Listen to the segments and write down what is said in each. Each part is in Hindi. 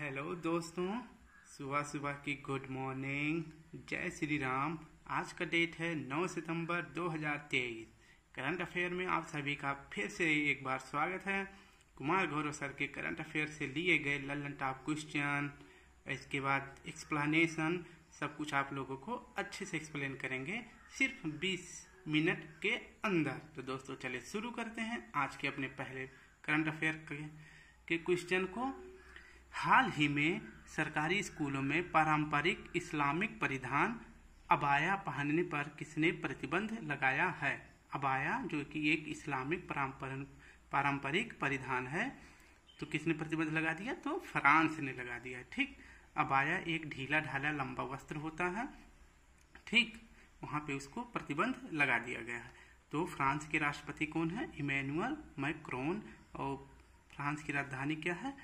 हेलो दोस्तों। सुबह सुबह की गुड मॉर्निंग जय श्री राम। आज का डेट है 9 सितंबर 2023 करंट अफेयर में आप सभी का फिर से एक बार स्वागत है। कुमार गौरव सर के करंट अफेयर से लिए गए लल्लन टॉप क्वेश्चन इसके बाद एक्सप्लेनेशन सब कुछ आप लोगों को अच्छे से एक्सप्लेन करेंगे सिर्फ़ 20 मिनट के अंदर। तो दोस्तों चले शुरू करते हैं आज के अपने पहले करंट अफेयर के, के क्वेश्चन को। हाल ही में सरकारी स्कूलों में पारंपरिक इस्लामिक परिधान अबाया पहनने पर किसने प्रतिबंध लगाया है? अबाया, जो कि एक इस्लामिक पारंपरिक परिधान है तो किसने प्रतिबंध लगा दिया? तो फ्रांस ने लगा दिया, ठीक। अबाया एक ढीला ढाला लंबा वस्त्र होता है, ठीक। वहाँ पे उसको प्रतिबंध लगा दिया गया है। तो फ्रांस के राष्ट्रपति कौन है? Emmanuel Macron. और फ्रांस की राजधानी क्या है?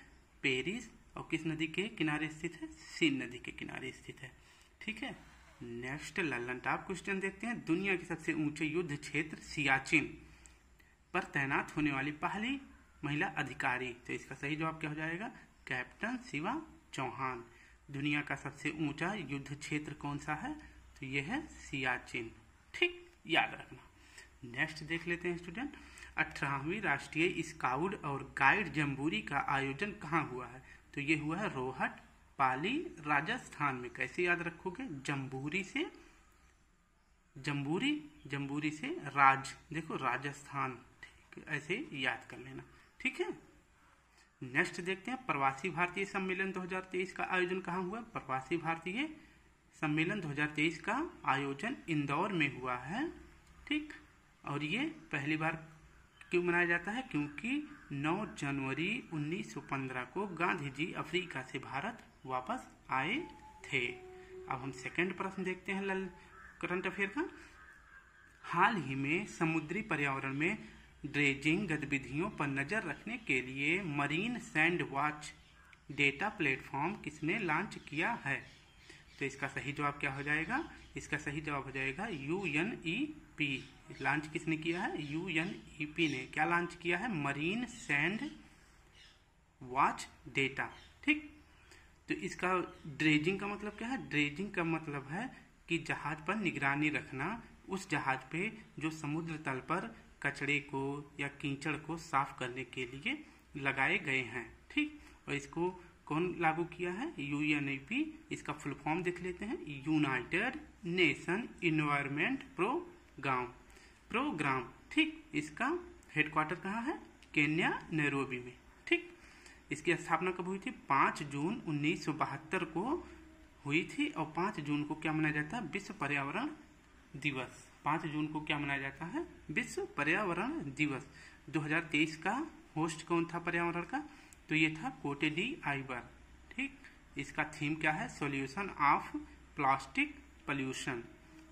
पेरिस। और किस नदी के किनारे स्थित है? सीन नदी के किनारे स्थित है। ठीक है? नेक्स्ट लल्लन टॉप क्वेश्चन देखते हैं। दुनिया के सबसे ऊँचे युद्ध क्षेत्र सियाचिन पर तैनात होने वाली पहली महिला अधिकारी। तो इसका सही जवाब क्या हो जाएगा? कैप्टन शिवा चौहान दुनिया का सबसे ऊँचा युद्ध क्षेत्र कौन सा है? तो यह है सियाचिन। ठीक? याद रखना। नेक्स्ट देख लेते हैं स्टूडेंट अठारहवीं राष्ट्रीय स्काउट और गाइड जम्बूरी का आयोजन कहाँ हुआ है? तो ये हुआ है रोहट, पाली, राजस्थान में। कैसे याद रखोगे? जम्बूरी से, जम्बूरी जम्बूरी से राज। देखो, राजस्थान। ऐसे याद कर लेना। ठीक है? नेक्स्ट देखते हैं, प्रवासी भारतीय सम्मेलन 2023 का आयोजन कहाँ हुआ? प्रवासी भारतीय सम्मेलन 2023 का आयोजन इंदौर में हुआ है। ठीक, और ये पहली बार क्यों मनाया जाता है? क्योंकि 9 जनवरी 1915 को गांधी जी अफ्रीका से भारत वापस आए थे। अब हम सेकंड प्रश्न देखते हैं लल करंट अफेयर का। हाल ही में समुद्री पर्यावरण में ड्रेजिंग गतिविधियों पर नज़र रखने के लिए marine sand watch data platform किसने लॉन्च किया है? तो इसका सही जवाब क्या हो जाएगा? इसका सही जवाब हो जाएगा U N E P launch किसने किया है? यू एन ई पी ने। क्या लॉन्च किया है? मरीन सैंड वॉच डेटा ठीक? तो इसका ड्रेजिंग का मतलब क्या है? ड्रेजिंग का मतलब है कि जहाज़ पर निगरानी रखना, उस जहाज़ पे जो समुद्र तल पर कचड़े को या कीचड़ को साफ़ करने के लिए लगाए गए हैं। ठीक? और इसको कौन लागू किया है? यू एन ई पी इसका फुल फॉर्म देख लेते हैं। United nation environment programme programme, ठीक, इसका हेडक्वार्टर कहाँ है? केन्या, नैरोबी में, ठीक। इसकी स्थापना कब हुई थी? पाँच जून उन्नीस सौ बहत्तर को हुई थी और पाँच जून को क्या मनाया जाता है? विश्व पर्यावरण दिवस। पाँच जून को क्या मनाया जाता है? विश्व पर्यावरण दिवस। 2023 का होस्ट कौन था पर्यावरण का? तो ये था कोटे डी आइबर, ठीक। इसका थीम क्या है? Solution of plastic pollution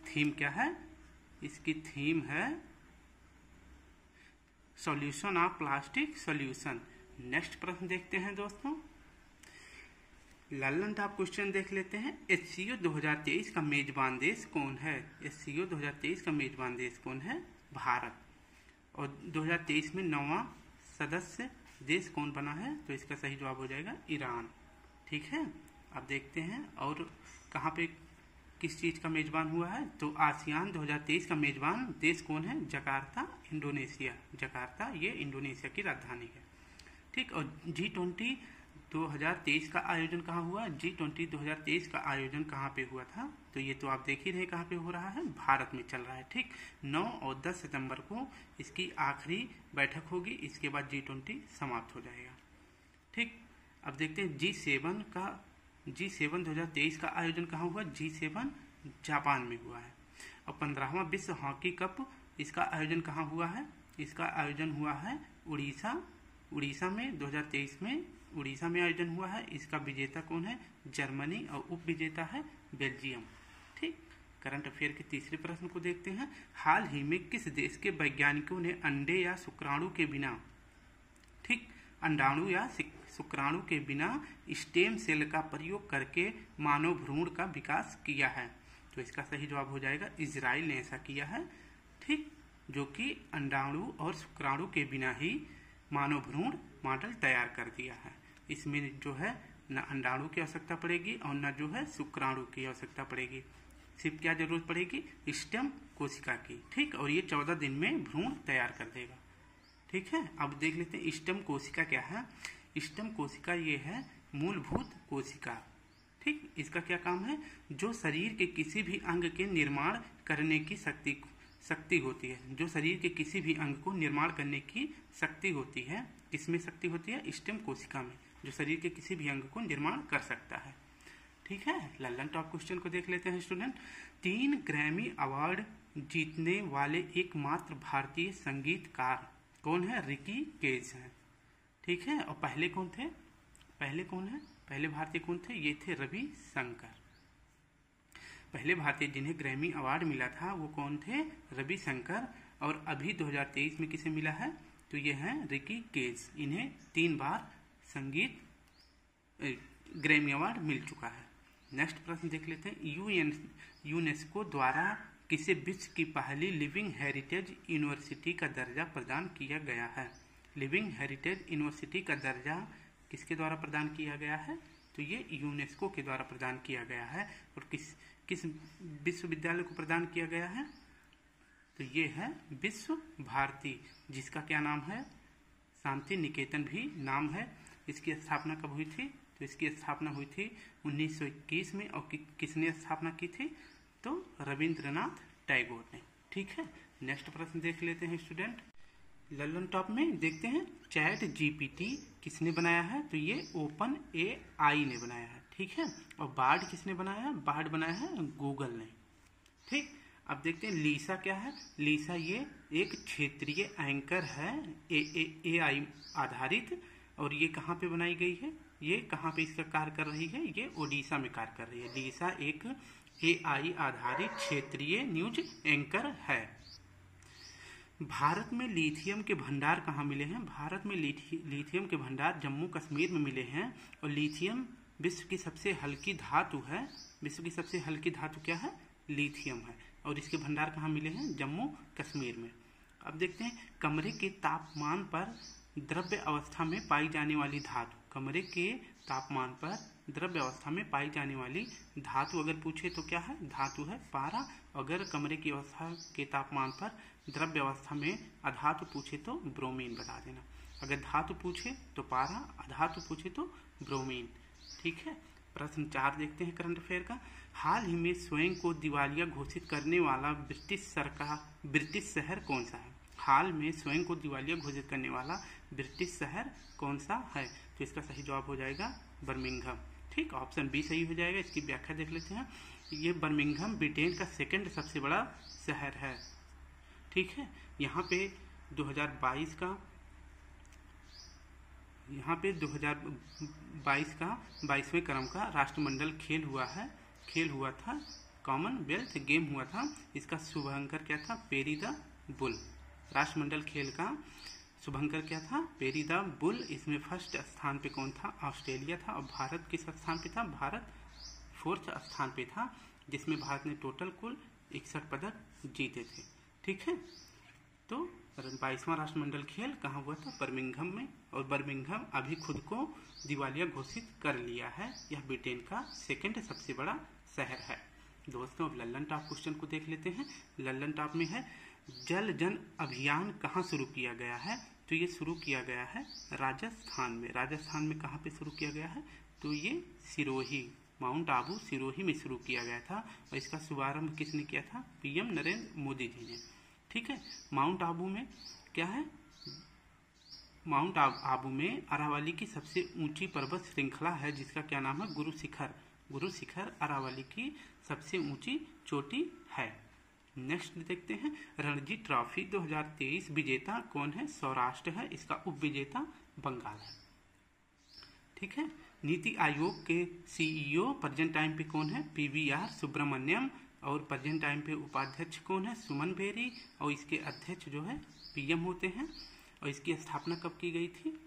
theme क्या है? इसकी थीम है solution of plastic solution. Next प्रश्न देखते हैं दोस्तों। लल्लन टॉप क्वेश्चन देख लेते हैं। एच सी ओ दो हज़ार तेईस का मेजबान देश कौन है? एच सी ओ दो हज़ार तेईस का मेजबान देश कौन है? भारत। और 2023 में नवा सदस्य देश कौन बना है? तो इसका सही जवाब हो जाएगा ईरान। ठीक है? अब देखते हैं। और कहाँ पे किस चीज़ का मेजबान हुआ है? तो आसियान 2023 का मेजबान देश कौन है? Jakarta, Indonesia. जकार्ता, ये इंडोनेशिया की राजधानी है। ठीक, और जी ट्वेंटी 2023 का आयोजन कहाँ हुआ? जी ट्वेंटी का आयोजन कहाँ पे हुआ था? तो ये तो आप देख ही रहे कहाँ पे हो रहा है। भारत में चल रहा है। ठीक 9 और 10 सितंबर को इसकी आखिरी बैठक होगी। इसके बाद जी समाप्त हो जाएगा। ठीक, अब देखते हैं जी का जी सेवन दो हज़ार तेईस का आयोजन कहाँ हुआ? जी सेवन जापान में हुआ है। और पंद्रहवा विश्व हॉकी कप, इसका आयोजन कहाँ हुआ है? इसका आयोजन हुआ है उड़ीसा। उड़ीसा में 2023 में उड़ीसा में आयोजन हुआ है। इसका विजेता कौन है? जर्मनी और उप विजेता है बेल्जियम। ठीक? करंट अफेयर के तीसरे प्रश्न को देखते हैं। हाल ही में किस देश के वैज्ञानिकों ने अंडे या शुक्राणु के बिना, ठीक, अंडाणु या शुक्राणु के बिना स्टेम सेल का प्रयोग करके मानव भ्रूण का विकास किया है। तो इसका सही जवाब हो जाएगा इसराइल ने ऐसा किया है। ठीक, जो कि अंडाणु और शुक्राणु के बिना ही मानव भ्रूण मॉडल तैयार कर दिया है। इसमें जो है, न अंडाणु की आवश्यकता पड़ेगी और न जो है, शुक्राणु की आवश्यकता पड़ेगी। सिर्फ़ क्या ज़रूरत पड़ेगी? स्टेम कोशिका की। ठीक, और ये चौदह दिन में भ्रूण तैयार कर देगा। ठीक है, अब देख लेते हैं स्टेम कोशिका क्या है। स्टेम कोशिका ये है, मूलभूत कोशिका। ठीक? इसका क्या काम है? जो शरीर के किसी भी अंग के निर्माण करने की शक्ति शक्ति होती है। जो शरीर के किसी भी अंग को निर्माण करने की शक्ति होती है, किसमें शक्ति होती है? स्टेम कोशिका में। जो शरीर के किसी भी अंग को निर्माण कर सकता है। ठीक है? लल्लन टॉप क्वेश्चन को देख लेते हैं स्टूडेंट। तीन ग्रैमी अवार्ड जीतने वाले एकमात्र भारतीय संगीतकार कौन है? रिकी केज हैं। ठीक है? और पहले कौन थे? पहले कौन है? पहले भारतीय कौन थे? ये थे रवि शंकर। पहले भारतीय जिन्हें ग्रैमी अवार्ड मिला था, वो कौन थे? रवि शंकर। और अभी 2023 में किसे मिला है? तो ये हैं रिकी केज इन्हें तीन बार संगीत ग्रैमी अवार्ड मिल चुका है। नेक्स्ट प्रश्न देख लेते हैं। यूएन यूनेस्को द्वारा किसे विश्व की पहली लिविंग हेरिटेज यूनिवर्सिटी का दर्जा प्रदान किया गया है? लिविंग हेरिटेज यूनिवर्सिटी का दर्जा किसके द्वारा प्रदान किया गया है? तो ये यूनेस्को के द्वारा प्रदान किया गया है और किस किस विश्वविद्यालय को प्रदान किया गया है? तो ये है विश्व भारती जिसका क्या नाम है? शांति निकेतन भी नाम है। इसकी स्थापना कब हुई थी? तो इसकी स्थापना हुई थी 1921 में और कि, किसने स्थापना की थी? तो रविंद्रनाथ टैगोर ने। ठीक है नेक्स्ट प्रश्न देख लेते हैं स्टूडेंट। लल्लन टॉप में देखते हैं चैट जीपीटी किसने बनाया है? तो ये ओपन ए आई ने बनाया है ठीक है? और बार्ड किसने बनाया है? बार्ड बनाया है गूगल ने ठीक? अब देखते हैं लीसा क्या है? लीसा ये एक क्षेत्रीय एंकर है ए, ए, ए आई आधारित और ये कहाँ पे बनाई गई है? ये कहाँ पे इसका कार्य कर रही है? ये ओडिशा में कार्य कर रही है। लीसा एक ए आई आधारित क्षेत्रीय न्यूज़ एंकर है। भारत में लिथियम के भंडार कहाँ मिले हैं? भारत में लिथियम के भंडार जम्मू कश्मीर में मिले हैं और लिथियम विश्व की सबसे हल्की धातु है। विश्व की सबसे हल्की धातु क्या है? लिथियम है। और इसके भंडार कहाँ मिले हैं? जम्मू कश्मीर में। अब देखते हैं, कमरे के तापमान पर द्रव्य अवस्था में पाई जाने वाली धातु, कमरे के तापमान पर द्रव्य अवस्था में पाई जाने वाली धातु अगर पूछे तो क्या है? धातु है पारा। अगर कमरे की अवस्था के तापमान पर द्रव्य अवस्था में अधातु पूछे तो ब्रोमीन बता देना। अगर धातु पूछे तो पारा, अधातु पूछे तो ब्रोमीन। ठीक है? प्रश्न चार देखते हैं करंट अफेयर का। हाल ही में स्वयं को दिवालिया घोषित करने वाला ब्रिटिश सरकार, ब्रिटिश शहर कौन सा है? हाल में स्वयं को दिवालिया घोषित करने वाला ब्रिटिश शहर कौन सा है? तो इसका सही जवाब हो जाएगा बर्मिंघम। ठीक, ऑप्शन बी सही हो जाएगा, इसकी व्याख्या देख लेते हैं। ये बर्मिंघम, ब्रिटेन का सेकंड सबसे बड़ा शहर है। ठीक है, यहाँ पे 2022 का, यहाँ पे 2022 का बाईसवें क्रम का राष्ट्रमंडल खेल हुआ है। खेल हुआ था, कॉमनवेल्थ गेम हुआ था। इसका शुभंकर क्या था? Perry the bull. राष्ट्रमंडल खेल का शुभंकर क्या था? पेरी द बुल, इसमें फ़र्स्ट स्थान पे कौन था? ऑस्ट्रेलिया था और भारत किस स्थान पे था? भारत फोर्थ स्थान पे था, जिसमें भारत ने टोटल कुल इकसठ पदक जीते थे। ठीक है? तो बाईसवां राष्ट्रमंडल खेल कहाँ हुआ था? बर्मिंघम में, और बर्मिंघम अभी खुद को दिवालिया घोषित कर लिया है। यह ब्रिटेन का सेकेंड सबसे बड़ा शहर है। दोस्तों, अब लल्लन टॉप क्वेश्चन को देख लेते हैं। लल्लन टॉप में है जल जन अभियान कहाँ शुरू किया गया है? तो ये शुरू किया गया है राजस्थान में। राजस्थान में कहाँ पे शुरू किया गया है? तो ये सिरोही, माउंट आबू सिरोही में शुरू किया गया था और इसका शुभारंभ किसने किया था? पीएम नरेंद्र मोदी जी ने। ठीक है? माउंट आबू में क्या है? माउंट आबू में अरावली की सबसे ऊँची पर्वत श्रृंखला है, जिसका क्या नाम है? गुरु शिखर। गुरु शिखर अरावली की सबसे ऊँची चोटी है। नेक्स्ट देखते हैं, रणजी ट्रॉफी 2023 विजेता कौन है? सौराष्ट्र है, इसका उप विजेता बंगाल है। ठीक है? नीति आयोग के सीईओ प्रेजेंट टाइम पे कौन है? पीवीआर सुब्रमण्यम और प्रेजेंट टाइम पे उपाध्यक्ष कौन है? सुमन बेरी और इसके अध्यक्ष जो है पीएम होते हैं। और इसकी स्थापना कब की गई थी?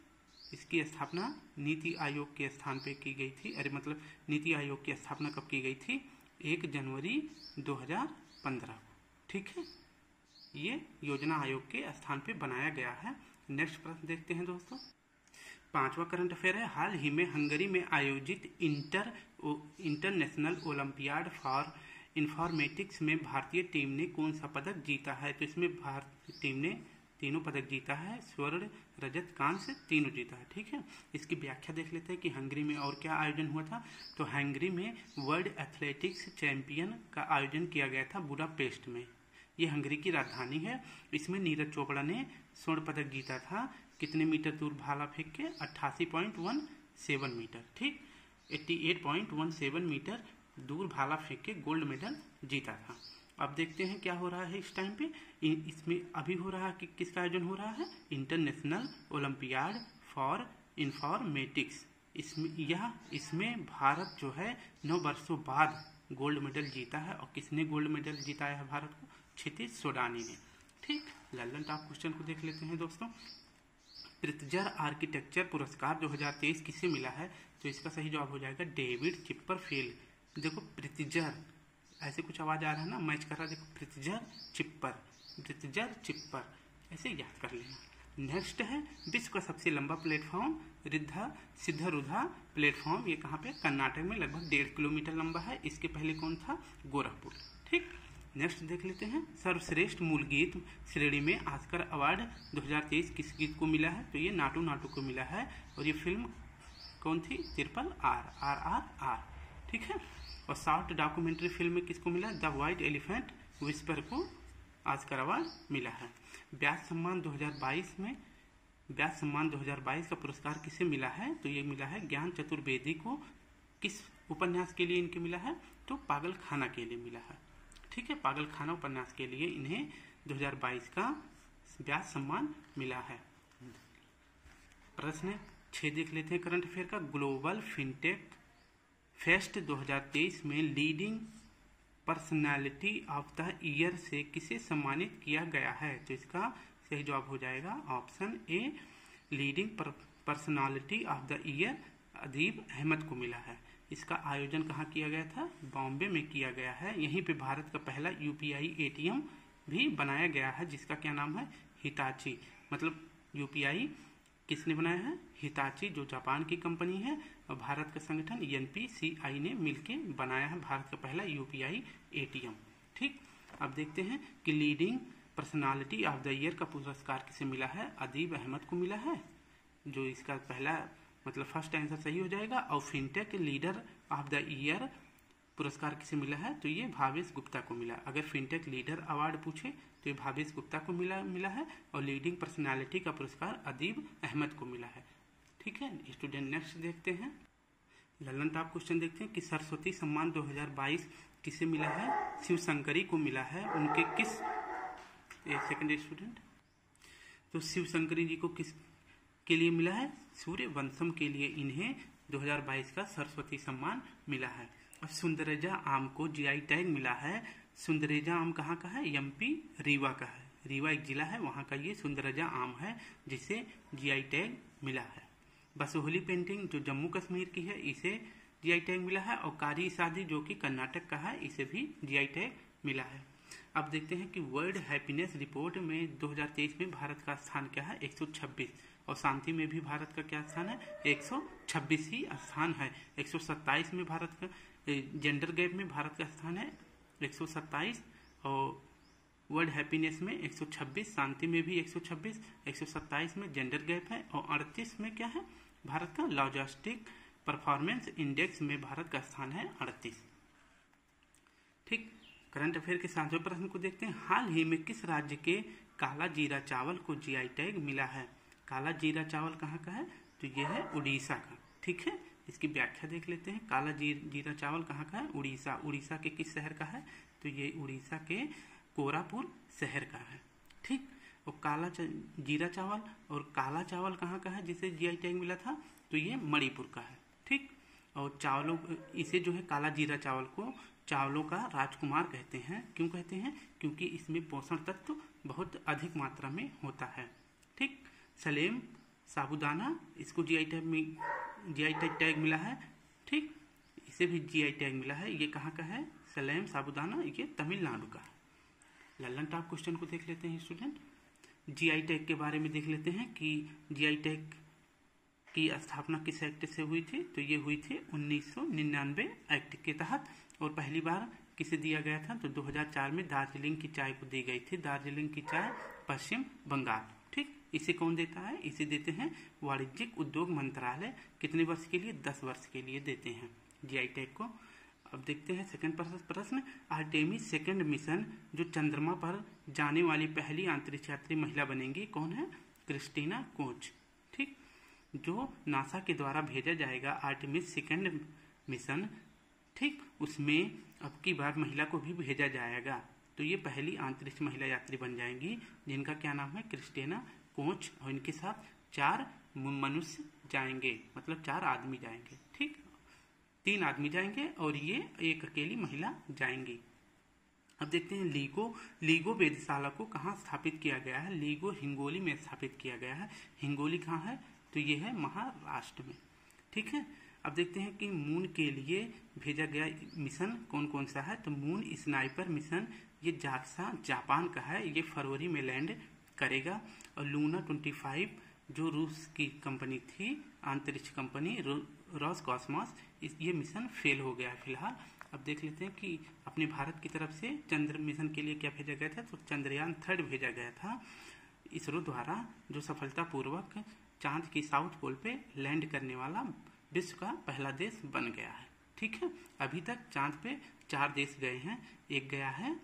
इसकी स्थापना नीति आयोग के स्थान पे की गई थी। अरे मतलब नीति आयोग की स्थापना कब की गई थी? एक जनवरी 2015 ठीक है? ये योजना आयोग के स्थान पे बनाया गया है। नेक्स्ट प्रश्न देखते हैं दोस्तों। पांचवा करंट अफेयर है। हाल ही में हंगरी में आयोजित inter international olympiad for informatics में भारतीय टीम ने कौन सा पदक जीता है? तो इसमें भारतीय टीम ने तीनों पदक जीता है। स्वर्ण, रजत, कांस्य तीनों जीता है। ठीक है? इसकी व्याख्या देख लेते हैं कि हंगरी में और क्या आयोजन हुआ था। तो हंगरी में वर्ल्ड एथलेटिक्स चैंपियन का आयोजन किया गया था बुडापेस्ट में। ये हंगरी की राजधानी है। इसमें नीरज चोपड़ा ने स्वर्ण पदक जीता था। कितने मीटर दूर भाला फेंक के? अट्ठासी पॉइंट वन सेवन मीटर, ठीक? Eighty eight point one seven metre दूर भाला फेंक के गोल्ड मेडल जीता था। अब देखते हैं क्या हो रहा है इस टाइम पे। इसमें अभी हो रहा है कि किसका आयोजन हो रहा है? इंटरनेशनल ओलंपियाड फॉर इंफॉर्मेटिक्स इसमें, यह, इसमें भारत जो है, नौ वर्षों बाद गोल्ड मेडल जीता है। और किसने गोल्ड मेडल जीताया है भारत को? क्षितिज सोडानी ने ठीक लल्लन टॉप क्वेश्चन को देख लेते हैं दोस्तों। प्रितजर आर्किटेक्चर पुरस्कार 2023 किसे मिला है? तो इसका सही जवाब हो जाएगा डेविड चिप्पर फ़ील्ड देखो प्रितजर ऐसे कुछ आवाज़ आ रहा है ना? मैच कर रहा देखो प्रितजर चिप्पर प्रितजर चिप्पर, ऐसे याद कर लेना। नेक्स्ट है, विश्व का सबसे लंबा प्लेटफॉर्म, रिद्धा सिद्धरुधा प्लेटफॉर्म। ये कहाँ पे? कर्नाटक में, लगभग डेढ़ किलोमीटर लंबा है। इसके पहले कौन था? गोरखपुर। ठीक नेक्स्ट देख लेते हैं। सर्वश्रेष्ठ मूल गीत श्रेणी में आस्कर अवार्ड 2023 किस गीत को मिला है? तो ये नाटू नाटू को मिला है और ये फ़िल्म कौन थी? Triple R R R R. ठीक है? और शॉर्ट डॉक्यूमेंट्री फ़िल्म में किसको मिला? द व्हाइट एलिफेंट विस्पर को आस्कर अवार्ड मिला है। व्यास सम्मान 2022 में व्यास सम्मान 2022 का पुरस्कार किसे मिला है? तो ये मिला है ज्ञान चतुर्वेदी को। किस उपन्यास के लिए इनके मिला है? तो पागल खाना के लिए मिला है। ठीक है? पागल खाना उपन्यास के लिए इन्हें 2022 का व्यास सम्मान मिला है। प्रश्न, छह देख लेते हैं करंट अफेयर का। ग्लोबल फिनटेक फेस्ट 2023 में leading personality of the year से किसे सम्मानित किया गया है? तो इसका सही जवाब हो जाएगा option A, leading personality of the year, Adeeb Ahmed को मिला है। इसका आयोजन कहाँ किया गया था? बॉम्बे में किया गया है। यहीं पे भारत का पहला यूपीआई एटीएम भी बनाया गया है, जिसका क्या नाम है? हिताची। मतलब यूपीआई किसने बनाया है? हिताची, जो जापान की कंपनी है, और भारत का संगठन एनपीसीआई ने मिलके बनाया है भारत का पहला यूपीआई एटीएम। ठीक? अब देखते हैं कि leading personality of the year का पुरस्कार किसे मिला है? अदीब अहमद को मिला है, जो इसका पहला मतलब फ़र्स्ट आंसर सही हो जाएगा और fintech leader of the year पुरस्कार किसे मिला है? तो ये भावेश गुप्ता को मिला। अगर फिनटेक लीडर अवार्ड पूछे तो ये भावेश गुप्ता को मिला मिला है और लीडिंग पर्सनालिटी का पुरस्कार अदीब अहमद को मिला है। ठीक है स्टूडेंट नेक्स्ट देखते हैं। ललन टॉप क्वेश्चन देखते हैं कि सरस्वती सम्मान 2022 किसे मिला है? शिव शंकरी को मिला है। उनके किस सेकेंडरी स्टूडेंट तो शिव शंकरी जी को किस के लिए मिला है। सूर्य वंशम के लिए इन्हें 2022 का सरस्वती सम्मान मिला है। और सुंदरेजा आम को जीआई टैग मिला है। सुंदरेजा आम कहाँ का है? एमपी रीवा का है। रीवा एक जिला है, वहाँ का ये सुंदरेजा आम है, जिसे जीआई टैग मिला है। बसोहली पेंटिंग जो जम्मू कश्मीर की है, इसे जीआई टैग मिला है और कारी शादी जो कि कर्नाटक का है, इसे भी जीआई टैग मिला है। अब देखते हैं कि वर्ल्ड हैप्पीनेस रिपोर्ट में 2023 में भारत का स्थान क्या है? 126 और शांति में भी भारत का क्या स्थान है? 126 ही स्थान है। 127 में भारत का जेंडर गैप में भारत का स्थान है। 127 और वर्ल्ड हैप्पीनेस में 126 शांति में भी 126 127 में जेंडर गैप है और 38 में क्या है? भारत का लॉजिस्टिक परफॉर्मेंस इंडेक्स में भारत का स्थान है अड़तीस। ठीक करंट अफेयर के सातवें प्रश्न को देखते हैं। हाल ही में किस राज्य के काला जीरा चावल को जीआई टैग मिला है? काला जीरा चावल कहाँ का है? तो यह है उड़ीसा का। ठीक है? इसकी व्याख्या देख लेते हैं। काला जी, जीरा चावल कहाँ का है? उड़ीसा। उड़ीसा के किस शहर का है? तो ये उड़ीसा के कोरापुर शहर का है। ठीक? और काला जीरा चावल और काला चावल कहाँ का है? जिसे जीआई टैग मिला था तो ये मणिपुर का है। ठीक? और चावलों इसे जो है काला जीरा चावल को चावलों का राजकुमार कहते हैं। क्यों कहते हैं? क्योंकि इसमें पोषण तत्व बहुत अधिक मात्रा में होता है। ठीक? सलेम साबुदाना, इसको जीआई टैग में जीआई टैग टैग मिला है, ठीक? इसे भी जीआई टैग मिला है, ये कहाँ का है? सलेम साबुदाना, ये तमिलनाडु का। है लल्लन टॉप क्वेश्चन को देख लेते हैं स्टूडेंट। जीआई टैग के बारे में देख लेते हैं कि जीआई टैग की स्थापना किस एक्ट से हुई थी? तो ये हुई थी 1999 एक्ट के तहत, और पहली बार किसे दिया गया था? तो 2004 में दार्जिलिंग की चाय को दी गई थी। दार्जिलिंग की चाय पश्चिम बंगाल। इसे कौन देता है? इसे देते हैं वाणिज्यिक उद्योग मंत्रालय। कितने वर्ष के लिए? दस वर्ष के लिए देते हैं। जीआई टैग को अब देखते हैं सेकंड प्रश्न। आर्टेमिस सेकंड मिशन जो चंद्रमा पर जाने वाली पहली अंतरिक्ष यात्री महिला बनेंगी, कौन है? Christina Koch. ठीक? जो नासा के द्वारा भेजा जाएगा आर्टेमिस सेकंड मिशन ठीक? उसमें अब की बार महिला को भी भेजा जाएगा। तो ये पहली अंतरिक्ष महिला यात्री बन जाएँगी, जिनका क्या नाम है? क्रिस्टेना कोच और इनके साथ चार मनुष्य जाएँगे। मतलब चार आदमी जाएँगे, ठीक? तीन आदमी जाएँगे और ये एक अकेली महिला जाएँगी। अब देखते हैं लीगो लीगो वेधशाला को कहाँ स्थापित किया गया है? लीगो हिंगोली में स्थापित किया गया है। हिंगोली कहाँ है? तो ये है महाराष्ट्र में, ठीक है? अब देखते हैं कि मून के लिए भेजा गया मिशन कौन कौन सा है? तो मून स्नाइपर मिशन, ये जाक्सा जापान का है। ये फरवरी में लैंड करेगा। और लूना 25 जो रूस की कंपनी थी, अंतरिक्ष कंपनी रॉस कॉस्मॉस ये मिशन फेल हो गया फ़िलहाल। अब देख लेते हैं कि अपने भारत की तरफ़ से चंद्र मिशन के लिए क्या भेजा गया था तो चंद्रयान थर्ड भेजा गया था। इसरो द्वारा जो सफलतापूर्वक चाँद की साउथ पोल पे लैंड करने वाला विश्व का पहला देश बन गया है। ठीक है? अभी तक चाँद पे चार देश गए हैं। एक गया है,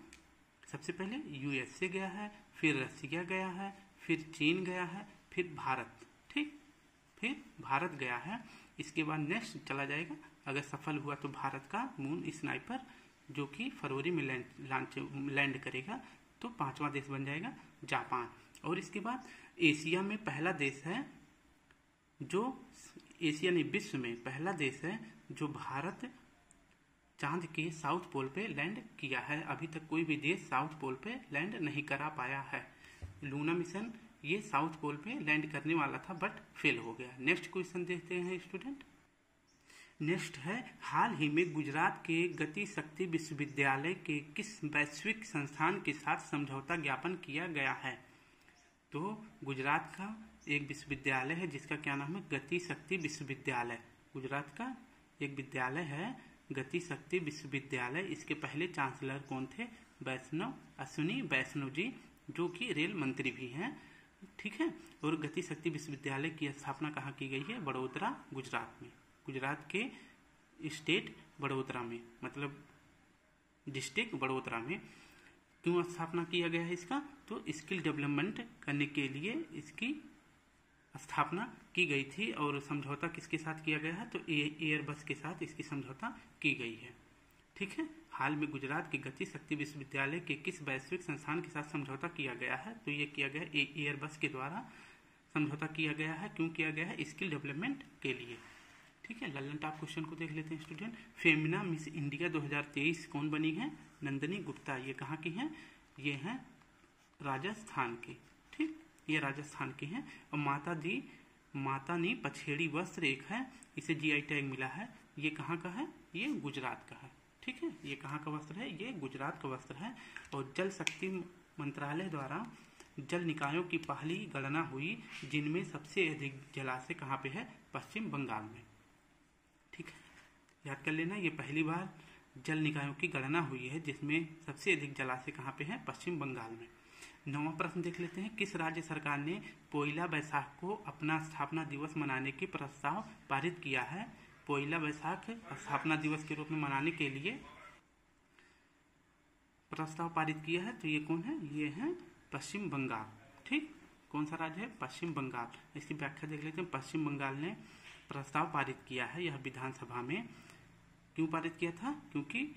सबसे पहले यूएसए गया है फिर रसिया गया है, फिर चीन गया है, फिर भारत। ठीक? फिर भारत गया है। इसके बाद नेक्स्ट चला जाएगा। अगर सफल हुआ तो भारत का मून स्नाइपर जो कि फरवरी में लैंड लैंड करेगा तो पांचवा देश बन जाएगा, जापान। और इसके बाद एशिया में पहला देश है, जो, एशिया नहीं, विश्व में पहला देश है, जो भारत चाँद के साउथ पोल पे लैंड किया है। अभी तक कोई भी देश साउथ पोल पे लैंड नहीं करा पाया है। लूना मिशन ये साउथ पोल पे लैंड करने वाला था, बट फेल हो गया। नेक्स्ट क्वेश्चन देखते हैं स्टूडेंट? नेक्स्ट है, हाल ही में गुजरात के गति शक्ति विश्वविद्यालय के किस वैश्विक संस्थान के साथ समझौता ज्ञापन किया गया है? तो गुजरात का एक विश्वविद्यालय है, जिसका क्या नाम है? गति शक्ति विश्वविद्यालय। गुजरात का एक विद्यालय है गति शक्ति विश्वविद्यालय। इसके पहले चांसलर कौन थे? वैष्णव, अश्विनी वैष्णव जी जो कि रेल मंत्री भी हैं। ठीक है? और गति शक्ति विश्वविद्यालय की स्थापना कहाँ की गई है? बड़ोदरा, गुजरात में। गुजरात के स्टेट बड़ोदरा में मतलब डिस्ट्रिक्ट बड़ोदरा में। क्यों स्थापना किया गया है इसका? तो स्किल डेवलपमेंट करने के लिए इसकी स्थापना की गई थी और समझौता किसके साथ किया गया है? तो एयर बस के साथ इसकी समझौता की गई है। ठीक है? हाल में गुजरात के गति शक्ति विश्वविद्यालय के किस वैश्विक संस्थान के साथ समझौता किया गया है? तो ये किया गया एयर बस के द्वारा समझौता किया गया है। क्यों किया गया है? स्किल डेवलपमेंट के लिए। ठीक है? लल्लन टॉप क्वेश्चन को देख लेते हैं स्टूडेंट। फेमिना मिस इंडिया 2023 कौन बनी है? नंदनी गुप्ता। ये कहाँ की हैं? ये हैं राजस्थान की। ये राजस्थान की हैं। और माता दी माता नी पछेड़ी वस्त्र एक है, इसे जीआई टैग मिला है। ये कहाँ का है? ये गुजरात का है। ठीक है? ये कहाँ का वस्त्र है? ये गुजरात का वस्त्र है। और जल शक्ति मंत्रालय द्वारा जल निकायों की पहली गणना हुई, जिनमें सबसे अधिक जलाशय कहाँ पे है? पश्चिम बंगाल में। ठीक है? याद कर लेना, ये पहली बार जल निकायों की गणना हुई है, जिसमें सबसे अधिक जलाशय कहाँ पे है? पश्चिम बंगाल में। नौवा प्रश्न देख लेते हैं। किस राज्य सरकार ने पोइला बैसाख को अपना स्थापना दिवस मनाने की प्रस्ताव पारित किया है? पोइला बैसाख स्थापना दिवस के रूप में मनाने के लिए प्रस्ताव पारित किया है तो ये कौन है? ये है पश्चिम बंगाल। ठीक? कौन सा राज्य है? पश्चिम बंगाल। इसकी व्याख्या देख लेते हैं। पश्चिम बंगाल ने प्रस्ताव पारित किया है, यह विधानसभा में। क्यों पारित किया था? क्योंकि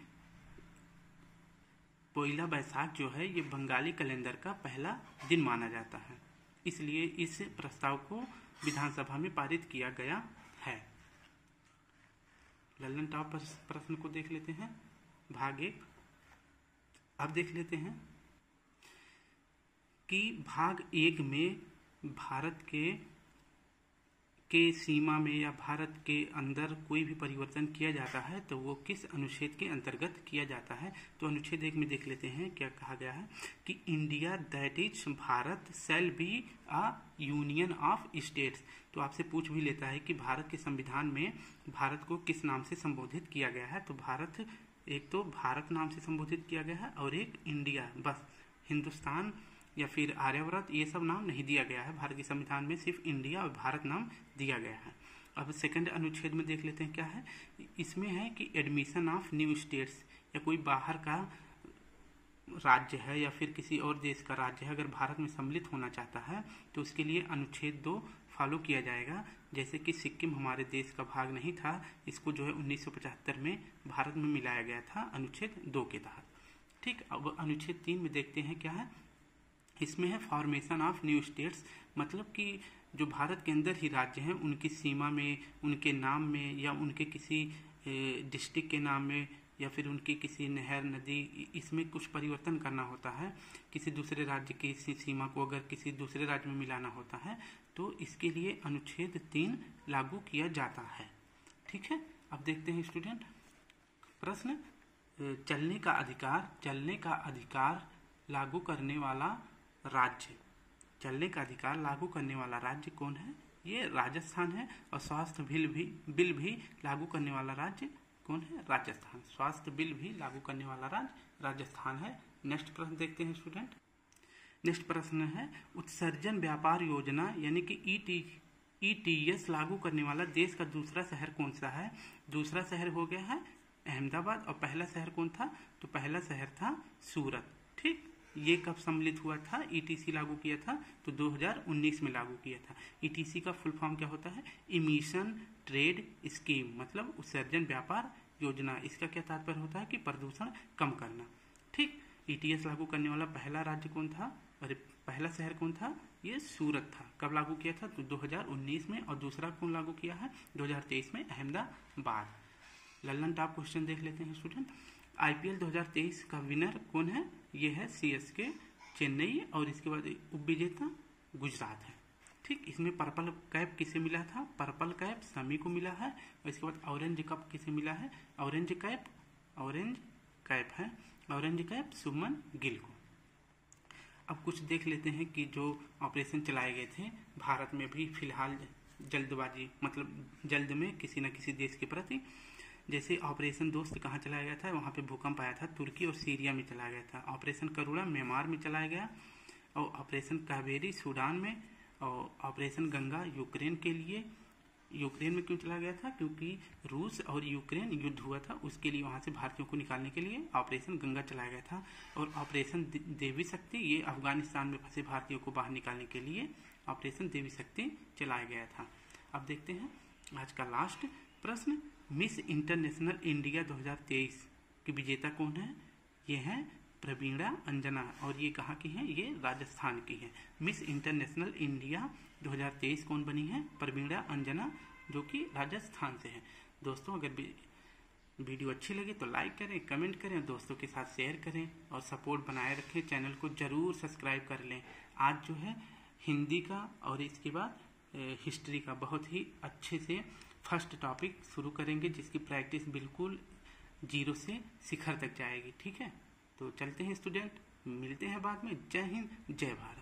पोइला बैसाख जो है, ये बंगाली कैलेंडर का पहला दिन माना जाता है। इसलिए इस प्रस्ताव को विधानसभा में पारित किया गया है। लल्लन टॉप प्रश्न को देख लेते हैं। भाग एक। अब देख लेते हैं कि भाग एक में भारत के के सीमा में या भारत के अंदर कोई भी परिवर्तन किया जाता है तो वो किस अनुच्छेद के अंतर्गत किया जाता है? तो अनुच्छेद एक में देख लेते हैं क्या कहा गया है कि India that is Bharat shall be a union of states तो आपसे पूछ भी लेता है कि भारत के संविधान में भारत को किस नाम से संबोधित किया गया है? तो भारत, एक तो भारत नाम से संबोधित किया गया है और एक इंडिया बस, हिंदुस्तान या फिर आर्यव्रत, ये सब नाम नहीं दिया गया है। भारतीय संविधान में सिर्फ़ इंडिया और भारत नाम दिया गया है। अब सेकंड अनुच्छेद में देख लेते हैं क्या है। इसमें है कि एडमिशन ऑफ़ न्यू स्टेट्स या कोई बाहर का राज्य है, या फिर किसी और देश का राज्य है, अगर भारत में सम्मिलित होना चाहता है तो उसके लिए अनुच्छेद दो फॉलो किया जाएगा। जैसे कि सिक्किम हमारे देश का भाग नहीं था, इसको जो है 1975 में भारत में मिलाया गया था, अनुच्छेद दो के तहत। ठीक, अब अनुच्छेद तीन में देखते हैं क्या है। इसमें है फॉर्मेशन ऑफ़ न्यू स्टेट्स मतलब कि जो भारत के अंदर ही राज्य हैं, उनकी सीमा में, उनके नाम में, या उनके किसी डिस्ट्रिक्ट के नाम में, या फिर उनकी किसी नहर, नदी इसमें कुछ परिवर्तन करना होता है। किसी दूसरे राज्य की सीमा को अगर किसी दूसरे राज्य में मिलाना होता है तो इसके लिए अनुच्छेद तीन लागू किया जाता है। ठीक है? अब देखते हैं स्टूडेंट प्रश्न चलने का अधिकार, चलने का अधिकार लागू करने वाला राज्य। चलने का अधिकार लागू करने वाला राज्य कौन है? ये राजस्थान है और स्वास्थ्य बिल भी बिल भी लागू करने वाला राज्य कौन है? राजस्थान। स्वास्थ्य बिल भी लागू करने वाला राज्य राजस्थान है। नेक्स्ट प्रश्न देखते हैं स्टूडेंट नेक्स्ट प्रश्न है, उत्सर्जन व्यापार योजना यानी कि E T E T S लागू करने वाला देश का दूसरा शहर कौन सा है? दूसरा शहर हो गया है अहमदाबाद और पहला शहर कौन था? तो पहला शहर था सूरत। ठीक? ये कब सम्मिलित हुआ था? ईटीसी लागू किया था तो 2019 में लागू किया था। ईटीसी का फुल फॉर्म क्या होता है? इमिशन ट्रेड स्कीम मतलब उत्सर्जन व्यापार योजना। इसका क्या तात्पर्य होता है कि प्रदूषण कम करना। ठीक ईटीएस लागू करने वाला पहला राज्य कौन था? अरे, पहला शहर कौन था? ये सूरत था। कब लागू किया था? तो 2019 में। और दूसरा कौन लागू किया है? 2023 में, अहमदाबाद। लल्लन टॉप क्वेश्चन देख लेते हैं, स्टूडेंट। आईपीएल 2023 का विनर कौन है? ये है सीएसके चेन्नई और इसके बाद उप विजेता गुजरात है। ठीक, इसमें पर्पल कैप किसे मिला था? पर्पल कैप समी को मिला है और इसके बाद ऑरेंज कप किसे मिला है? ऑरेंज कैप ऑरेंज कैप है। ऑरेंज कैप सुमन गिल को। अब कुछ देख लेते हैं कि जो ऑपरेशन चलाए गए थे, भारत में भी फ़िलहाल जल्दबाजी मतलब जल्द में किसी न किसी देश के प्रति जैसे ऑपरेशन दोस्त कहाँ चलाया गया था? वहाँ पे भूकंप आया था तुर्की और सीरिया में चलाया गया था। ऑपरेशन करुणा, म्यांमार में चलाया गया और ऑपरेशन कावेरी, सूडान में और ऑपरेशन गंगा, यूक्रेन के लिए। यूक्रेन में क्यों चला गया था? क्योंकि रूस और यूक्रेन युद्ध हुआ था उसके लिए वहाँ से भारतीयों को निकालने के लिए ऑपरेशन गंगा चलाया गया था और ऑपरेशन देवी शक्ति, ये अफ़गानिस्तान में फंसे भारतीयों को बाहर निकालने के लिए ऑपरेशन देवी शक्ति चलाया गया था। अब देखते हैं आज का लास्ट प्रश्न। मिस इंटरनेशनल इंडिया 2023 की विजेता कौन है? ये है प्रवीणा अंजना और ये कहाँ की है? ये राजस्थान की है। मिस इंटरनेशनल इंडिया 2023 कौन बनी है? प्रवीणा अंजना, जो कि राजस्थान से है। दोस्तों, अगर वीडियो अच्छी लगे तो लाइक करें, कमेंट करें दोस्तों के साथ शेयर करें और सपोर्ट बनाए रखें। चैनल को ज़रूर सब्सक्राइब कर लें। आज जो है हिंदी का और इसके बाद हिस्ट्री का बहुत ही अच्छे से फ़र्स्ट टॉपिक शुरू करेंगे, जिसकी प्रैक्टिस बिल्कुल ज़ीरो से शिखर तक जाएगी, ठीक है? तो चलते हैं, स्टूडेंट। मिलते हैं बाद में। जय हिंद, जय भारत।